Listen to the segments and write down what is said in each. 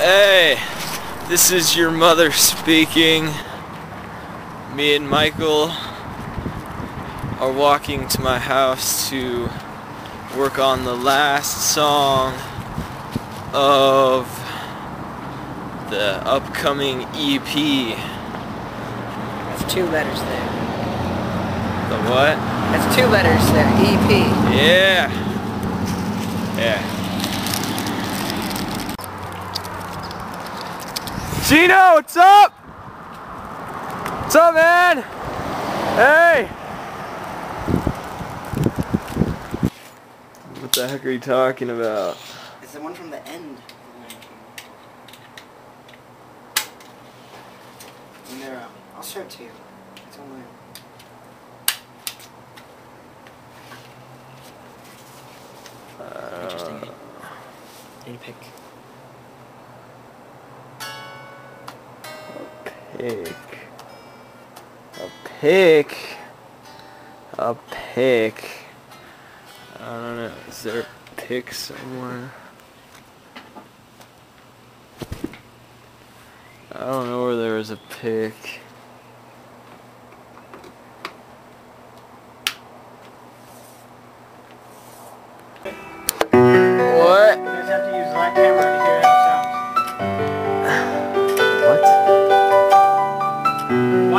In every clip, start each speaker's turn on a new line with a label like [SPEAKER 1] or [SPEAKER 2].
[SPEAKER 1] Hey, this is your mother speaking. Me and Michael are walking to my house to work on the last song of the upcoming EP.
[SPEAKER 2] That's two letters there.
[SPEAKER 1] The what?
[SPEAKER 2] That's two letters there. EP.
[SPEAKER 1] Yeah. Yeah. Gino, what's up? What's up, man? Hey! What the heck are you talking about?
[SPEAKER 2] It's the one from the end. And there, um, I'll show it to you. It's online. Interesting. Any pick.
[SPEAKER 1] Pick. A pick. A pick. I don't know. Is there a pick somewhere? I don't know where there is a pick.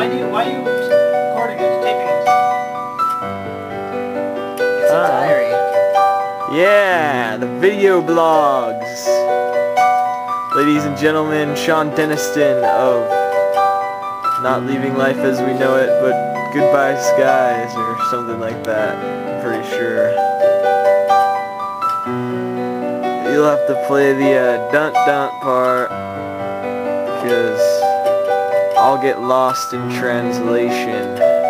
[SPEAKER 2] Why do you, why are you recording taping? It's
[SPEAKER 1] Uh,
[SPEAKER 2] a diary.
[SPEAKER 1] Yeah, the video blogs. Ladies and gentlemen, Sean Deniston of Not Leaving Life as We Know It, but Goodbye Skies or something like that. I'm pretty sure. You'll have to play the uh, dunt dunt part because I'll get lost in translation.